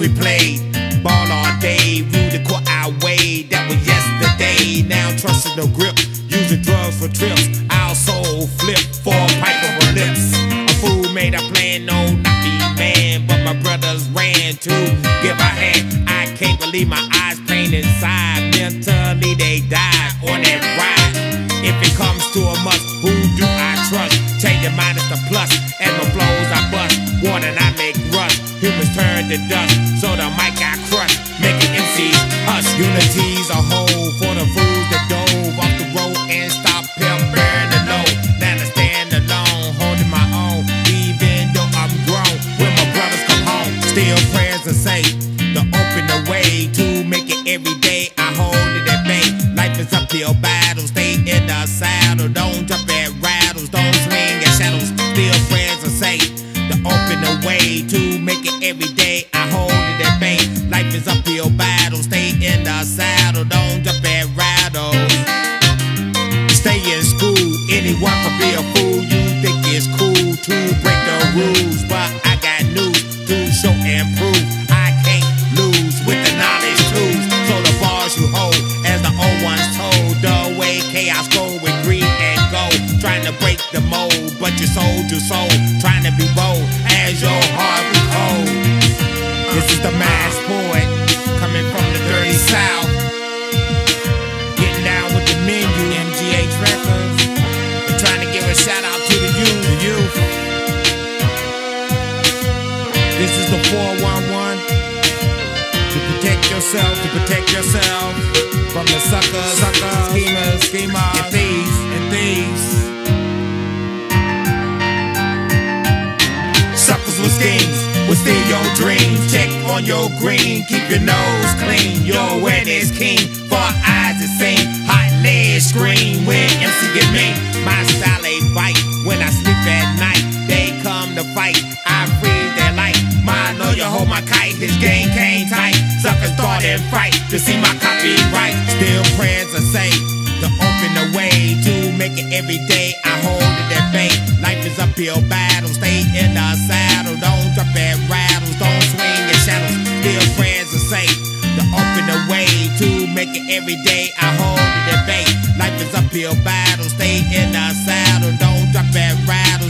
we played. Ball all day, ruled the court our way. That was yesterday. Now trusting no grip, using drugs for trips. Our soul flip for a pipe of her lips. A fool made a plan, no, not be man. But my brothers ran to give a hand. I can't believe my eyes pain inside. Mentally they died on that ride. If it comes to a must, who do To dust. So the mic I crush. Making MCs us. Unity's a whole for the fools that dove off the road and stop burn the low. Now I stand alone, holding my own. Even though I'm grown, when my brothers come home, still prayers are say to open the way to make it every day. I hold it at bay. Life is uphill battle, stay day. I hold it at bay. Life is uphill battle, stay in the saddle. Don't jump at rattles. Stay in school, anyone can be a fool. You think it's cool to break the rules, but I got news to show and prove. I can't lose with the knowledge tools. So the bars you hold, as the old ones told, the way chaos go with greed and gold. Trying to break the mold, but you sold your soul. Trying to be bold as your heart be cold. Is the Mask Poet coming from the dirty south. Getting down with the menu, MGH Records. And trying to give a shout out to the youth. The youth. This is the 411. To protect yourself, to protect yourself from the suckers, suckers, schemers, schemers, and thieves. Steal your dreams. Check on your green, keep your nose clean. Your awareness keen, for eyes it seem. Hot legs scream when MC get me. My style ain't bite when I sleep at night. They come to fight, I freeze their light. My lawyer hold my kite, his game came tight. Suckers thought in fright to see my copyright. Still prayers are saved to open the way to make it every day. I hold it at bay. Life is uphill battle. Stay in the saddle. every day I hold the debate. Life is uphill battle, stay in the saddle, don't drop that rattle.